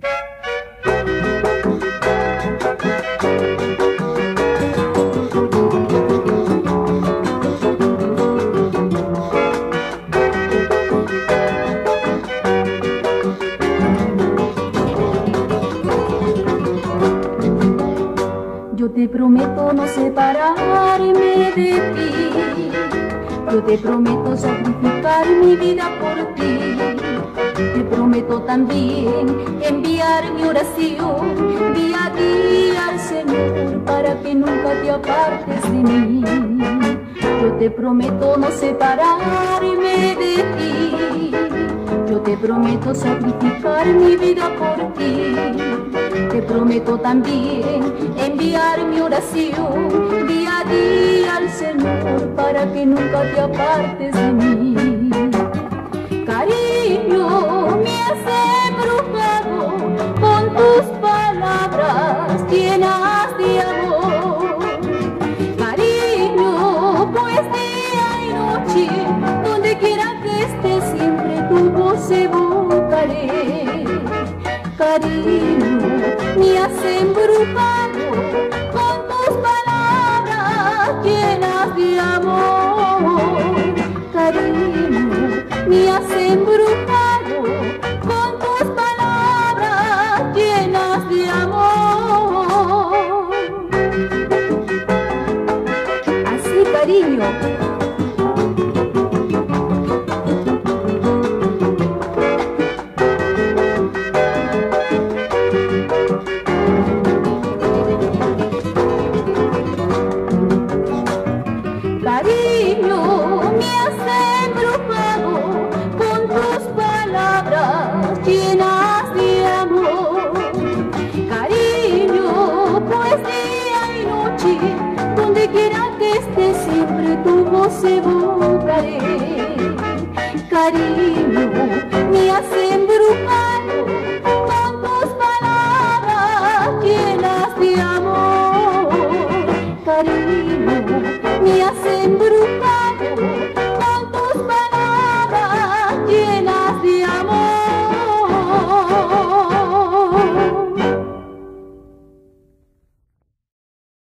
Yo te prometo no separarme de ti. Yo te prometo sacrificar mi vida por ti. Te prometo también enviar mi oración día a día al Señor para que nunca te apartes de mí. Yo te prometo no separarme de ti. Yo te prometo sacrificar mi vida por ti. Te prometo también enviar mi oración día a día al Señor para que nunca te apartes de mí. Evocaré. Cariño, me has embrujado con tus palabras llenas de amor. Cariño, me has embrujado con tus palabras llenas de amor. Así, cariño. Donde quiera que estés, siempre tu voz evocaré. Cariño, 見やす